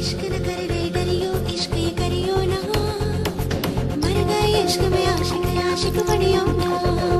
इश्क न कर रे डरियो इश्क ना। मर इश्क में आशिक आशिक बनियो ना